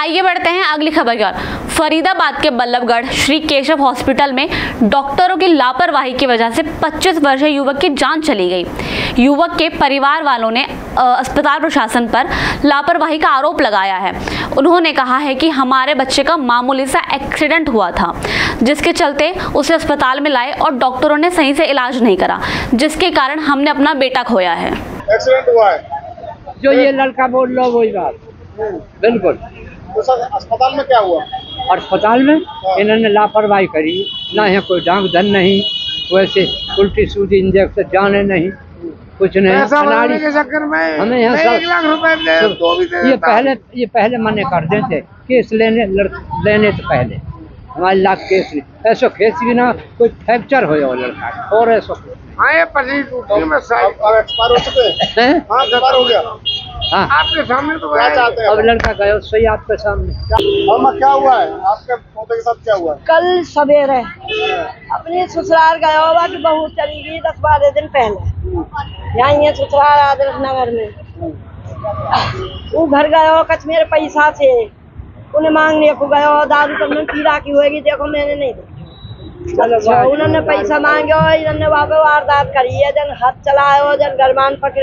आइए बढ़ते हैं अगली खबर की ओर। फरीदाबाद के बल्लभगढ़ श्री केशव हॉस्पिटल में डॉक्टरों की लापरवाही की वजह से 25 वर्षीय युवक की जान चली गई। युवक के परिवार वालों ने अस्पताल प्रशासन पर लापरवाही का आरोप लगाया है। उन्होंने कहा है कि हमारे बच्चे का मामूली सा एक्सीडेंट हुआ था जिसके चलते उसे अस्पताल में लाए और डॉक्टरों ने सही से इलाज नहीं करा जिसके कारण हमने अपना बेटा खोया है। एक्सीडेंट हुआ है। जो ये लड़का बोल रहा वही बात। बिल्कुल। तो सर अस्पताल में क्या हुआ? और अस्पताल में इन्होंने लापरवाही करी। ना यहाँ कोई डांग धन नहीं वैसे उल्टी सूजी इंजेक्शन जाने नहीं कुछ नहीं। के चक्कर में हमें यहाँ सब- लाख रुपए दे तो भी दे ये पहले ये पहले मने कर देते। केस लेने लेने से पहले। हमारे लाख केस ऐसो केस भी ना कोई फ्रैक्चर हो जाओ लड़का। और ऐसो हाँ ये पच्चीस में साइड अब एक्सपायर हो चुके हैं? हैं? हाँ एक्सपायर हो गया। हाँ। आपके सामने तो क्या चाहते हैं? अब लड़का गया सही आपके सामने। और क्या हुआ है? आपके पोते के साथ क्या हुआ है? कल सवेरे अपने ससुराल गया हुआ कि बहू चली गई दस बारह दिन पहले। यहाँ ये ससुराल आदर्श नगर में। वो घर गया हो कच मेरे पैसा से। उन्हें मांगने को गया हो दारू तुमने पीरा की होगी देखो मैंने नहीं देखी। अच्छा उन्होंने पैसा मांगे हो इन्होंने वहाँ पे वारदात करी है जन हाथ चलाए हो जन गरमान पकड़े हो।